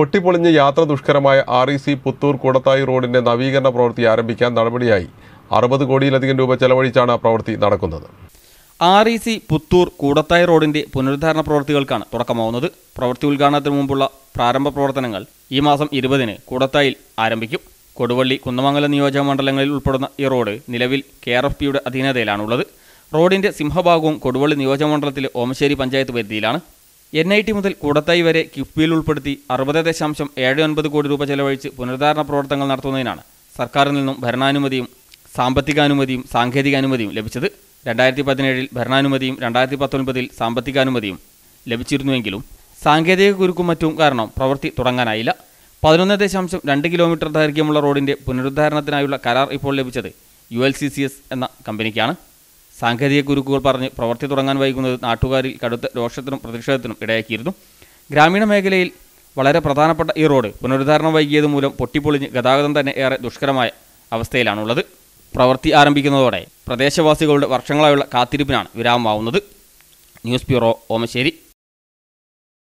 പൊട്ടിപ്പൊളിഞ്ഞ് യാത്ര ദുഷ്കരമായ R E C Puthur Koodathayi റോഡിന്റെ നവീകരണ പ്രവൃത്തി ആരംഭിക്കാൻ നടപടിയായി. അറുപത് കോടിയിലധികം രൂപ ചെലവഴിച്ചാണ് പ്രവൃത്തി നടക്കുന്നത്. R E C Puthur Koodathayi റോഡിന്റെ പുനരുദ്ധാരണ പ്രവൃത്തികൾക്കാണ് തുടക്കമാവുന്നത്. പ്രവൃത്തി ഉദ്ഘാടനത്തിന് മുമ്പുള്ള പ്രാരംഭ പ്രവർത്തനങ്ങൾ ഈ മാസം ഇരുപതിന് കൂടത്തായിൽ ആരംഭിക്കും. കൊടുവള്ളി കുന്നമംഗലം നിയോജക മണ്ഡലങ്ങളിൽ ഉൾപ്പെടുന്ന ഈ റോഡ് നിലവിൽ കെ ആർ എഫ് പിയുടെ അധീനതയിലാണുള്ളത്. റോഡിന്റെ സിംഹഭാഗവും കൊടുവള്ളി നിയോജക മണ്ഡലത്തിലെ ഓമശ്ശേരി പഞ്ചായത്ത് പരിധിയിലാണ്. എൻ ഐ ടി മുതൽ കൂടത്തായി വരെ കിഫ്ബിയിൽ ഉൾപ്പെടുത്തി അറുപത് ദശാംശം ഏഴ് ഒൻപത് കോടി രൂപ ചെലവഴിച്ച് പുനരുദ്ധാരണ പ്രവർത്തനങ്ങൾ നടത്തുന്നതിനാണ് സർക്കാരിൽ നിന്നും ഭരണാനുമതിയും സാമ്പത്തികാനുമതിയും സാങ്കേതികാനുമതിയും ലഭിച്ചത്. രണ്ടായിരത്തി പതിനേഴിൽ ഭരണാനുമതിയും രണ്ടായിരത്തി പത്തൊൻപതിൽ സാമ്പത്തികാനുമതിയും ലഭിച്ചിരുന്നുവെങ്കിലും സാങ്കേതിക കുരുക്കും മറ്റും കാരണം പ്രവൃത്തി തുടങ്ങാനായില്ല. പതിനൊന്ന് ദശാംശം രണ്ട് കിലോമീറ്റർ ദൈർഘ്യമുള്ള റോഡിന്റെ പുനരുദ്ധാരണത്തിനായുള്ള കരാർ ഇപ്പോൾ ലഭിച്ചത് U L C C S എന്ന കമ്പനിക്കാണ്. സാങ്കേതിക കുരുക്കുകൾ പറഞ്ഞ് പ്രവർത്തി തുടങ്ങാൻ വൈകുന്നത് നാട്ടുകാരിൽ കടുത്ത രോഷത്തിനും പ്രതിഷേധത്തിനും ഇടയാക്കിയിരുന്നു. ഗ്രാമീണ മേഖലയിൽ വളരെ പ്രധാനപ്പെട്ട ഈ റോഡ് പുനരുദ്ധാരണം വൈകിയത് മൂലം പൊട്ടിപ്പൊളിഞ്ഞ് ഗതാഗതം തന്നെ ഏറെ ദുഷ്കരമായ അവസ്ഥയിലാണുള്ളത്. പ്രവൃത്തി ആരംഭിക്കുന്നതോടെ പ്രദേശവാസികളുടെ വർഷങ്ങളായുള്ള കാത്തിരിപ്പിനാണ് വിരാമമാവുന്നത്. News bureau Omassery.